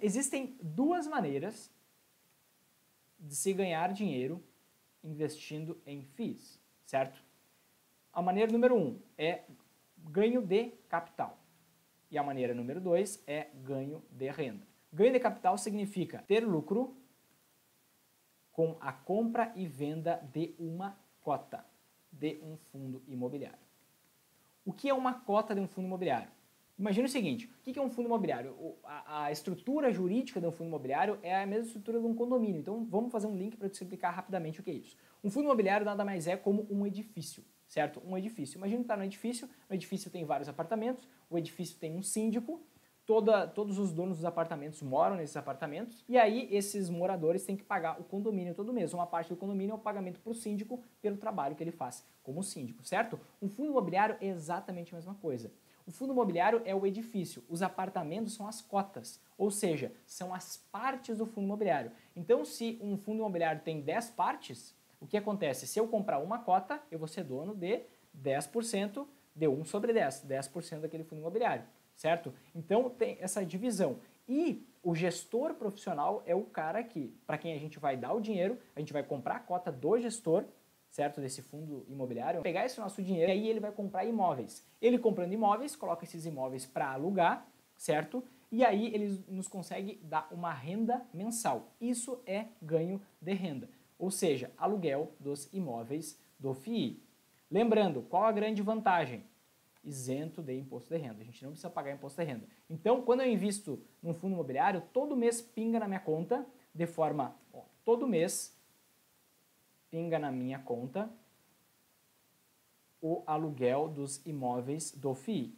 Existem duas maneiras de se ganhar dinheiro investindo em FIIs, certo? A maneira número um é ganho de capital. E a maneira número dois é ganho de renda. Ganho de capital significa ter lucro com a compra e venda de uma cota de um fundo imobiliário. O que é uma cota de um fundo imobiliário? Imagina o seguinte, o que é um fundo imobiliário? A, estrutura jurídica de um fundo imobiliário é a mesma estrutura de um condomínio. Então vamos fazer um link para te explicar rapidamente o que é isso. Um fundo imobiliário nada mais é como um edifício, certo? Um edifício. Imagina que está no edifício, o edifício tem vários apartamentos, o edifício tem um síndico, toda, todos os donos dos apartamentos moram nesses apartamentos, e aí esses moradores têm que pagar o condomínio todo mês. Uma parte do condomínio é o pagamento para o síndico pelo trabalho que ele faz como síndico, certo? Um fundo imobiliário é exatamente a mesma coisa. O fundo imobiliário é o edifício, os apartamentos são as cotas, ou seja, são as partes do fundo imobiliário. Então, se um fundo imobiliário tem 10 partes, o que acontece? Se eu comprar uma cota, eu vou ser dono de 10% de 1 sobre 10, 10% daquele fundo imobiliário certo? Então tem essa divisão. E o gestor profissional é o cara que, para quem a gente vai dar o dinheiro, a gente vai comprar a cota do gestor, certo? Desse fundo imobiliário, pegar esse nosso dinheiro e aí ele vai comprar imóveis. Ele comprando imóveis, coloca esses imóveis para alugar, certo? E aí ele nos consegue dar uma renda mensal. Isso é ganho de renda, ou seja, aluguel dos imóveis do FII. Lembrando, qual a grande vantagem? isento de imposto de renda. A gente não precisa pagar imposto de renda. Então, quando eu invisto num fundo imobiliário, todo mês pinga na minha conta, de forma, ó, todo mês pinga na minha conta o aluguel dos imóveis do FII.